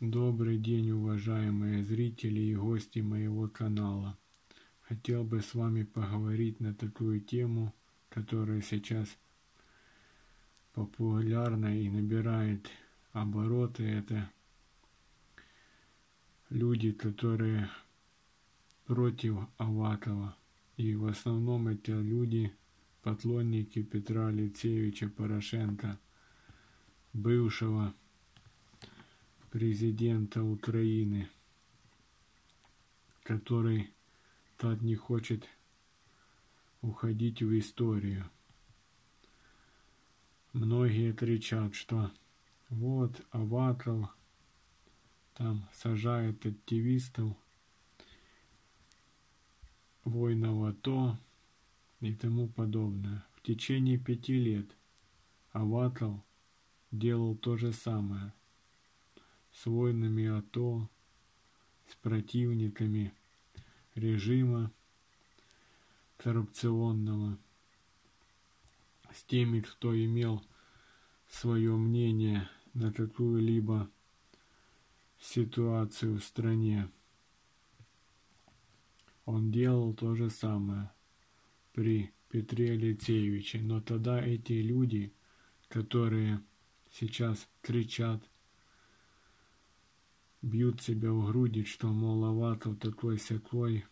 Добрый день, уважаемые зрители и гости моего канала. Хотел бы с вами поговорить на такую тему, которая сейчас популярна и набирает обороты. Это люди, которые против Аватова. И в основном это люди, поклонники Петра Алексеевича Порошенко, бывшего президента Украины, который так не хочет уходить в историю. Многие кричат, что вот Аваков там сажает активистов, воинов АТО и тому подобное. В течение пяти лет Аваков делал то же самое – с воинами АТО, с противниками режима коррупционного, с теми, кто имел свое мнение на какую-либо ситуацию в стране. Он делал то же самое при Петре Алексеевиче, но тогда эти люди, которые сейчас кричат бьют себя в груди, что маловато такой сякой.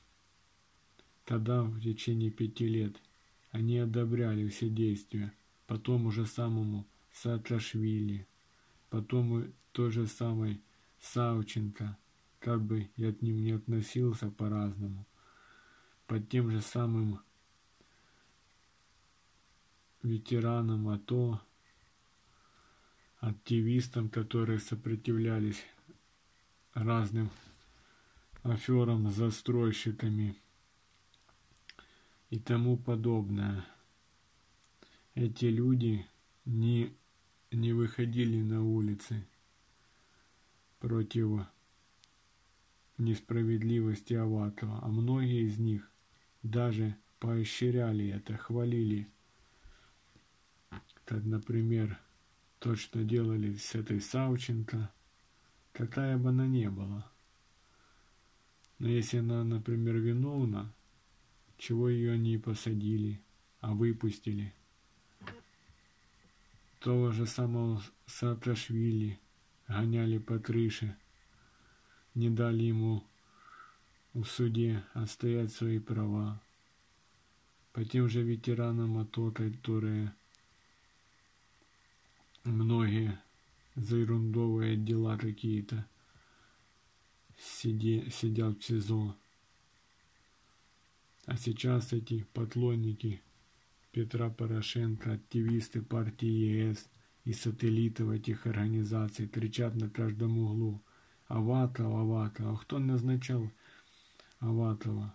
Тогда в течение пяти лет они одобряли все действия, потом уже самому Саакашвили, потом и то же самое Савченко, как бы я к ним не относился по-разному, под тем же самым ветеранам АТО, активистам, которые сопротивлялись разным аферам с застройщиками и тому подобное. Эти люди не, не выходили на улицы против несправедливости Авакова, а многие из них даже поощряли это, хвалили. Как, например, то, что делали с этой Савченко – какая бы она ни была. Но если она, например, виновна, чего ее не посадили, а выпустили? Того же самого Саакашвили гоняли по крыше, не дали ему в суде отстоять свои права. По тем же ветеранам АТО, которые многие за ерундовые дела какие-то. Сиди, сидят в СИЗО. А сейчас эти поклонники Петра Порошенко, активисты партии ЕС и сателлитов этих организаций кричат на каждом углу Аватов, Аватов. А кто назначал Аватова,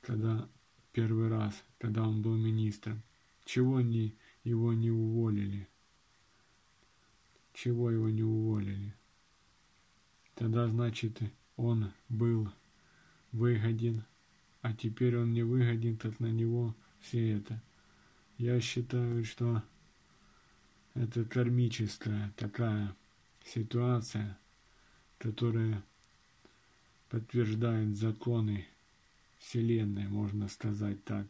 когда первый раз, когда он был министром? Чего они его не уволили? Чего его не уволили. Тогда, значит, он был выгоден, а теперь он не выгоден, так на него все это. Я считаю, что это кармическая такая ситуация, которая подтверждает законы Вселенной, можно сказать так,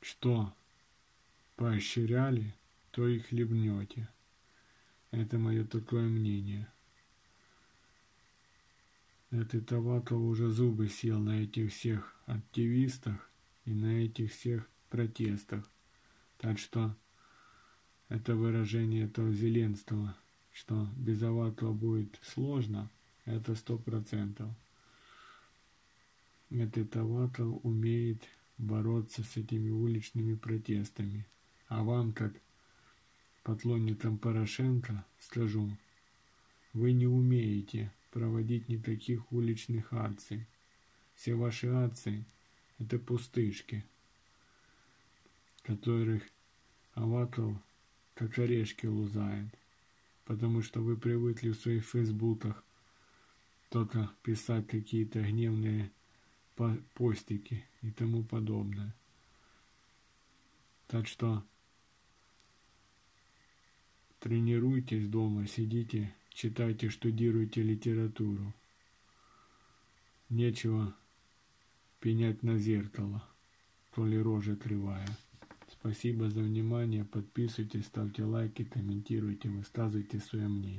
что поощряли то и хлебнете. Это мое такое мнение. Этот Таваков уже зубы сел на этих всех активистах и на этих всех протестах. Так что это выражение этого Зеленского, что без Авакова будет сложно, это сто процентов. Этот Аваков умеет бороться с этими уличными протестами. А вам, как поклонникам Порошенко скажу, вы не умеете проводить никаких уличных акций. Все ваши акции – это пустышки, которых Аваков как орешки лузает, потому что вы привыкли в своих фейсбуках только писать какие-то гневные постики и тому подобное. Так что Тренируйтесь дома, сидите, читайте, штудируйте литературу. Нечего пенять на зеркало, то ли рожа кривая. Спасибо за внимание. Подписывайтесь, ставьте лайки, комментируйте, высказывайте свое мнение.